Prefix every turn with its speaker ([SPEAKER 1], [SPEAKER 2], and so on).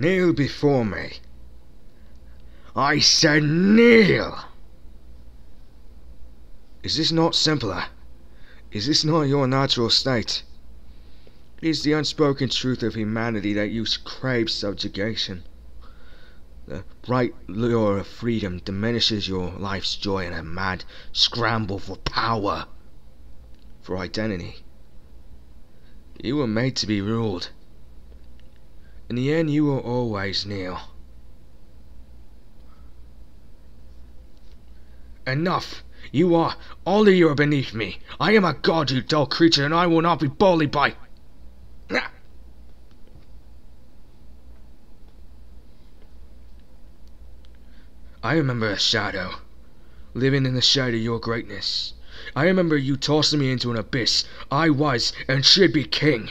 [SPEAKER 1] Kneel before me. I said kneel! Is this not simpler? Is this not your natural state? It is the unspoken truth of humanity that you crave subjugation. The bright lure of freedom diminishes your life's joy in a mad scramble for power, for identity. You were made to be ruled. In the end, you will always kneel. Enough! You are, all of you are beneath me. I am a god, you dull creature, and I will not be bullied by... I remember a shadow, living in the shade of your greatness. I remember you tossing me into an abyss. I was, and should be king.